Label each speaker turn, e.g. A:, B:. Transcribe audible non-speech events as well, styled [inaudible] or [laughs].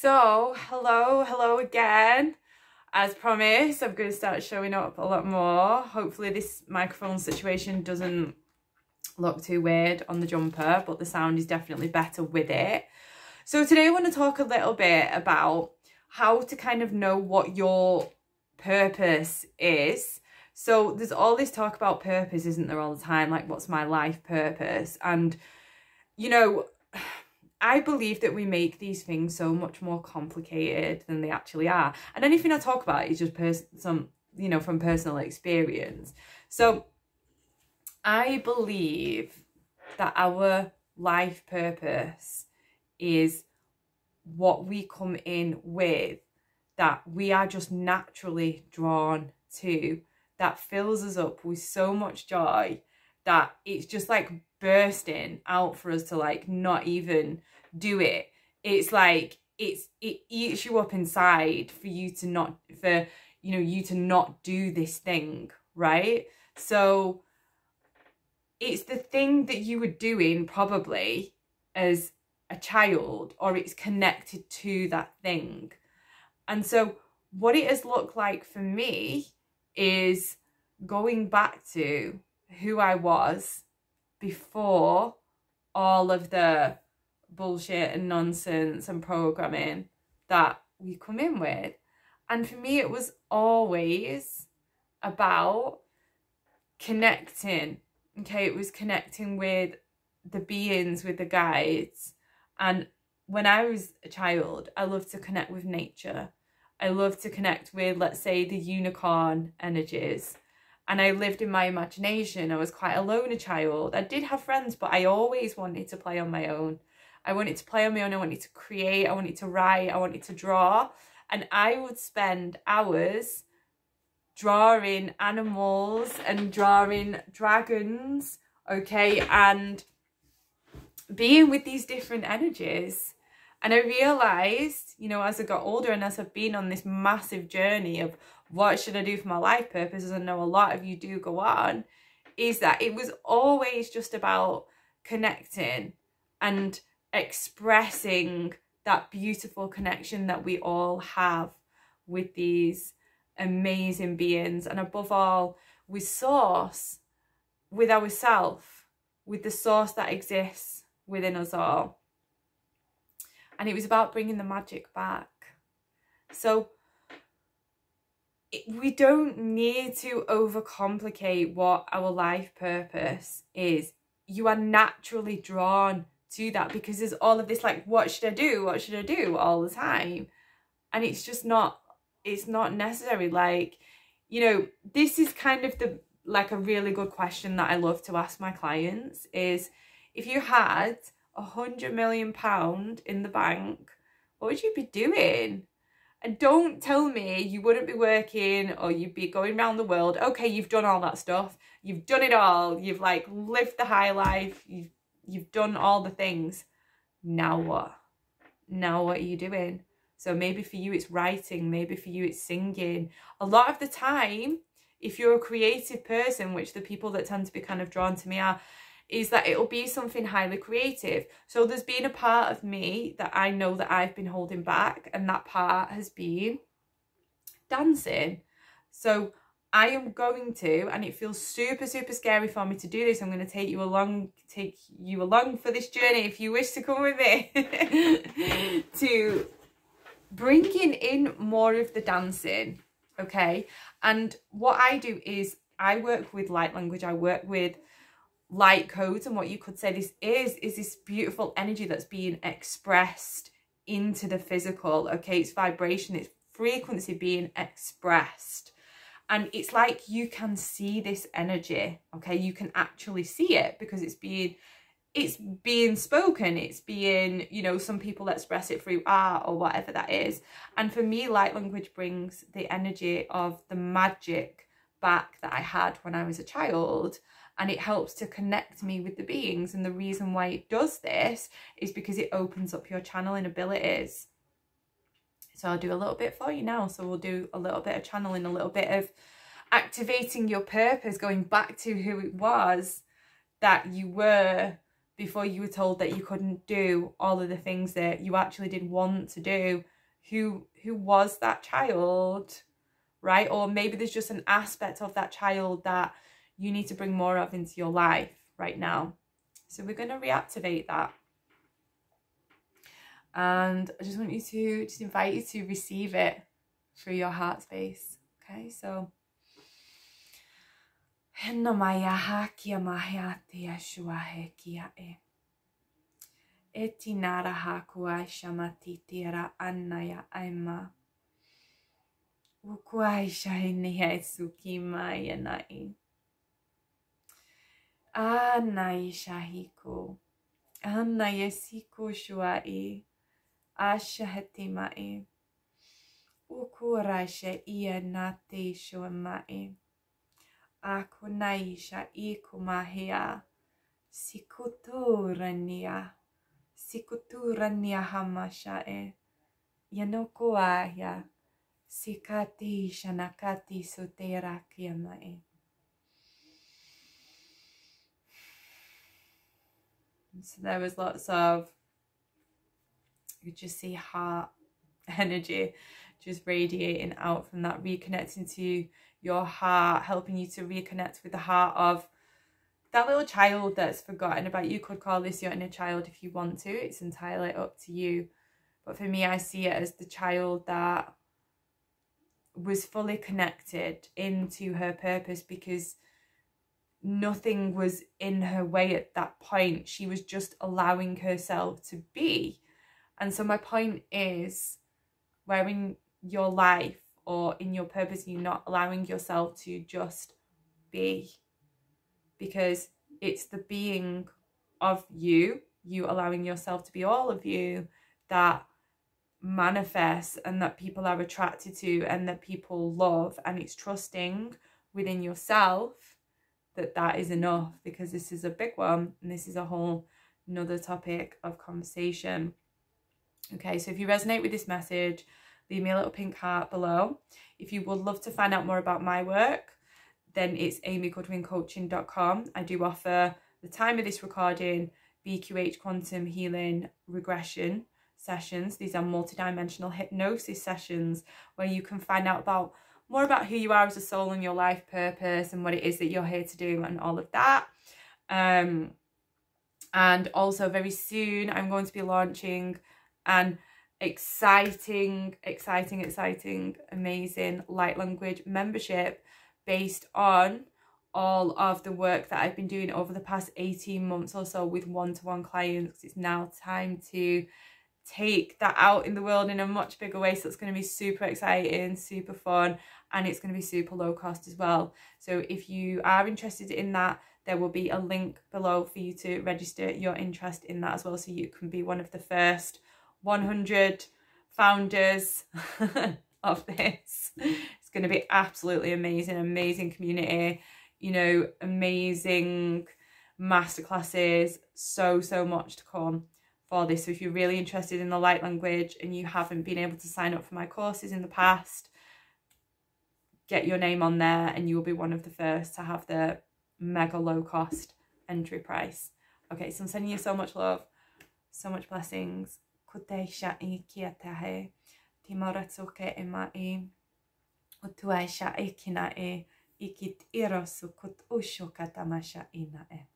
A: So, hello, hello again. As promised, I'm going to start showing up a lot more. Hopefully this microphone situation doesn't look too weird on the jumper, but the sound is definitely better with it. So today I want to talk a little bit about how to kind of know what your purpose is. So there's all this talk about purpose, isn't there, all the time? Like, what's my life purpose? And, you know, I believe that we make these things so much more complicated than they actually are. And anything I talk about is just pers- some, you know, from personal experience. So I believe that our life purpose is what we come in with that we are just naturally drawn to that fills us up with so much joy that it's just like bursting out for us to like not even do it. It's like it's it eats you up inside for you to not for you know you to not do this thing right? So it's the thing that you were doing probably as a child or it's connected to that thing. And so what it has looked like for me is going back to who I was before all of the bullshit and nonsense and programming that we come in with. And for me, it was always about connecting. Okay, it was connecting with the beings, with the guides. And when I was a child, I loved to connect with nature. I loved to connect with, let's say, the unicorn energies and I lived in my imagination. I was quite alone a loner child. I did have friends, but I always wanted to play on my own. I wanted to play on my own. I wanted to create. I wanted to write. I wanted to draw. And I would spend hours drawing animals and drawing dragons, okay, and being with these different energies. And I realized, you know, as I got older and as I've been on this massive journey of what should I do for my life purposes? I know a lot of you do go on, is that it was always just about connecting and expressing that beautiful connection that we all have with these amazing beings. And above all with source with ourself with the source that exists within us all. And it was about bringing the magic back. So we don't need to overcomplicate what our life purpose is. You are naturally drawn to that because there's all of this like, what should I do? What should I do all the time? And it's just not, it's not necessary. Like, you know, this is kind of the, like a really good question that I love to ask my clients is if you had a hundred million pound in the bank, what would you be doing? And don't tell me you wouldn't be working or you'd be going around the world. Okay, you've done all that stuff. You've done it all. You've like lived the high life. You've, you've done all the things. Now what? Now what are you doing? So maybe for you it's writing. Maybe for you it's singing. A lot of the time, if you're a creative person, which the people that tend to be kind of drawn to me are, is that it'll be something highly creative. So there's been a part of me that I know that I've been holding back and that part has been dancing. So I am going to, and it feels super, super scary for me to do this. I'm going to take you along, take you along for this journey if you wish to come with me [laughs] to bringing in more of the dancing. Okay. And what I do is I work with light language. I work with light codes and what you could say. This is is this beautiful energy that's being expressed into the physical okay? It's vibration it's frequency being expressed. And it's like you can see this energy okay? You can actually see it because it's being it's being spoken. It's being you know some people express it through art or whatever that is. And for me light language brings the energy of the magic back that i had when i was a child and it helps to connect me with the beings. And the reason why it does this is because it opens up your channeling abilities. So I'll do a little bit for you now. So we'll do a little bit of channeling, a little bit of activating your purpose, going back to who it was that you were before you were told that you couldn't do all of the things that you actually did want to do who who was that child right or maybe there's just an aspect of that child that you need to bring more of into your life right now. So we're going to reactivate that. And i just want you to just invite you to receive it through your heart space okay? So e. suki mai anai. Anai shahiku. Anna yesiku shuai. Asha heti mai. Uku raisha ia nati shua mai. a kunaisha i kumahia sikuturania sikuturania hamasha e yano kuahia sikati shanakati sutera So there was lots of, you could just see heart [laughs] energy just radiating out from that, reconnecting to your heart, helping you to reconnect with the heart of that little child that's forgotten about. You could call this your inner child if you want to, it's entirely up to you. But for me, I see it as the child that was fully connected into her purpose because nothing was in her way at that point. She was just allowing herself to be. And so my point is, where in your life or in your purpose you're not allowing yourself to just be because it's the being of you you allowing yourself to be all of you that manifests and that people are attracted to and that people love and it's trusting within yourself that that is enough because this is a big one and this is a whole another topic of conversation okay so if you resonate with this message leave me a little pink heart below. If you would love to find out more about my work, then it's amygoodwincoaching.com. I do offer the time of this recording BQH quantum healing regression sessions. These are multidimensional hypnosis sessions where you can find out about more about who you are as a soul and your life purpose and what it is that you're here to do and all of that. Um, and also very soon I'm going to be launching an exciting, exciting, exciting, amazing light language membership based on all of the work that I've been doing over the past 18 months or so with one-to-one -one clients. It's now time to take that out in the world in a much bigger way. So it's going to be super exciting, super fun, and it's going to be super low cost as well. So if you are interested in that, there will be a link below for you to register your interest in that as well. So you can be one of the first 100 founders [laughs] of this. It's going to be absolutely amazing, amazing community, you know, amazing masterclasses, so, so much to come for this. So if you're really interested in the light language and you haven't been able to sign up for my courses in the past, get your name on there and you will be one of the first to have the mega low cost entry price. Okay, so I'm sending you so much love, so much blessings. Kuteisha i kia tahe. Ti moratsuke e mai. O tuaisha e kina e. I kit irosu kut usho katamasha ina e.